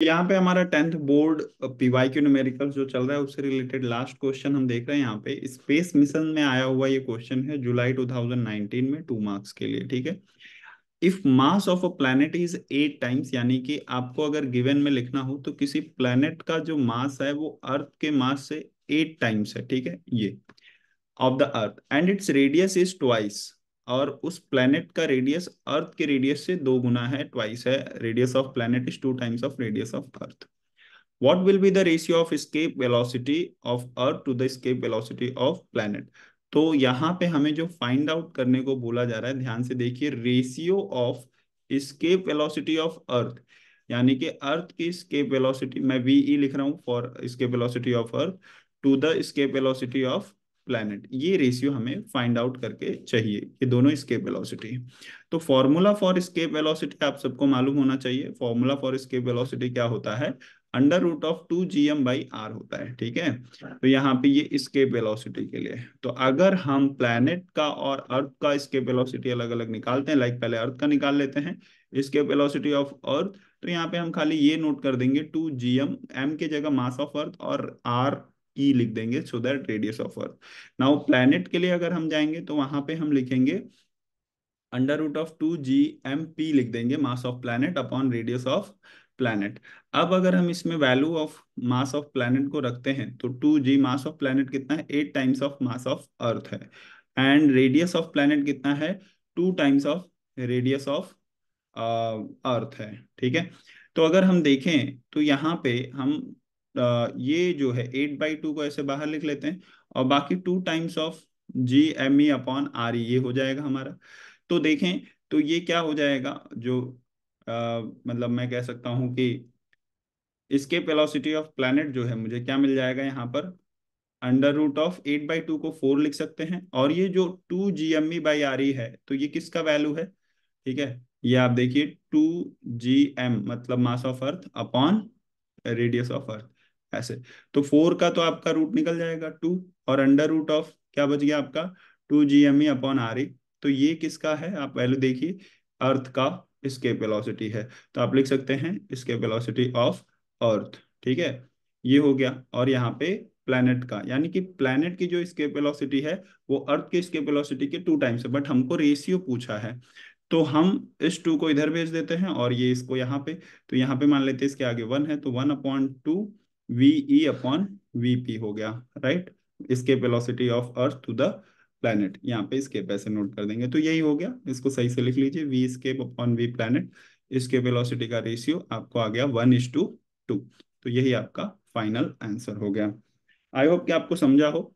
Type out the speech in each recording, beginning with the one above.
यहाँ पे हमारा tenth board PYQ numerical जो चल रहा है, उससे रिलेटेड लास्ट क्वेश्चन हम देख रहे हैं यहाँ पे। स्पेस मिशन में आया हुआ ये क्वेश्चन है जुलाई 2019 में टू मार्क्स के लिए, ठीक है? If mass of a planet is eight times यानी कि आपको अगर गिवन में लिखना हो तो किसी प्लैनेट का जो मास है, वो अर्थ के मास से एट टाइम्स है, ठीक है? ये of the earth and it's radius is twice और उस प्लेनेट का रेडियस अर्थ के रेडियस से दो गुना है ट्वाइस है radius of planet is two times of radius of earth what will be the ratio of escape velocity of earth to the escape velocity of planet? तो यहाँ पे हमें जो फाइंड आउट करने को बोला जा रहा है, ध्यान से देखिए ratio of escape velocity of earth यानी कि अर्थ की स्केप वेलोसिटी मैं वीई लिख रहा हूँ for escape velocity of earth to the escape velocity of planet ये रेशियो हमें फाइंड आउट करके चाहिए ये दोनों स्केप वेलोसिटी तो फॉर्मूला फॉर स्केप वेलोसिटी आप सबको मालूम होना चाहिए। फॉर्मूला फॉर स्केप वेलोसिटी क्या होता है? Under root of two G M by R होता है, ठीक है? तो यहाँ पे ये स्केप वेलोसिटी के लिए। तो अगर हम प्लैनेट का और अर्थ का स्केप वेलोसिटी अलग अलग निकालते हैं लाइक पहले अर्थ का निकाल लेते हैं स्केप वेलोसिटी ऑफ़ अर्थ तो यहाँ पे हम खाली ये नोट कर देंगे टू जी एम एम के जगह मास ऑफ़ अर्थ और आर ई लिख देंगे so that radius of earth now planet के लिए अगर हम जाएँगे तो वहाँ पे हम लिखेंगे under root of two G M P लिख देंगे mass of planet upon radius of planet अब अगर हम इसमें value of mass of planet को रखते हैं तो two G mass of planet कितना है? Eight times of mass of earth है. एंड रेडियस ऑफ़ प्लैनेट कितना है? Two times of radius of earth है. ठीक है? तो अगर हम देखें तो यहाँ पे हम ये जो है एट बाई टू को ऐसे बाहर लिख लेते हैं और बाकी two times of G M E upon R E ये हो जाएगा हमारा। तो देखें तो ये क्या हो जाएगा? जो आ, मतलब मैं कह सकता हूँ कि इसके वेलोसिटी ऑफ़ प्लैनेट जो है मुझे क्या मिल जाएगा यहाँ पर? Under root of eight by two को फोर लिख सकते हैं। और ये जो two G M E by R E है तो ये किसका वैल्यू है? ठीक है ये आप देखिए टू जी एम मतलब mass of earth upon radius of earth ऐसे। तो फोर का तो आपका रूट निकल जाएगा टू और अंडर रूट ऑफ़ क्या बच गया आपका? Two G M E upon R E तो ये किसका है? आप वैल्यू देखिए, अर्थ का स्केप वेलोसिटी है। तो आप लिख सकते हैं स्केप वेलोसिटी ऑफ़ अर्थ, ठीक है? ये हो गया और यहाँ पे प्लैनेट का, यानी कि प्लैनेट की जो स्केप वेलोसिटी है, वो अर्थ के स्केप वेलोसिटी के टू टाइम्स है, बट हमको रेशियो पूछा है। तो हम इस टू को इधर भेज देते हैं और ये इसको यहाँ पे तो यहाँ पे मान लेते हैं इसके आगे वन है तो one upon two V E upon V P हो गया right escape velocity of earth to the planet यहाँ पे स्केप ऐसे नोट कर देंगे तो यही हो गया। इसको सही से लिख लीजिए V escape upon V planet इसके वेलोसिटी का रेशियो आपको आ गया वन इज़ टू टू तो यही आपका फाइनल आंसर हो गया। आई होप कि आपको समझा हो।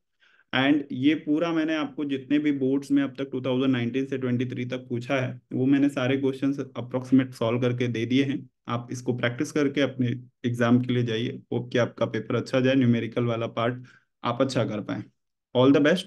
एंड ये पूरा मैंने आपको जितने भी बोर्ड्स में अब तक 2019 से 23 तक पूछा है, वो मैंने सारे क्वेश्चंस अप्रोक्सीमेट सॉल्व करके दे दिए हैं। आप इसको प्रैक्टिस करके अपने एग्ज़ाम के लिए जाइए। होप कि आपका पेपर अच्छा जाए न्यूमेरिकल वाला पार्ट आप अच्छा कर पाए। All the best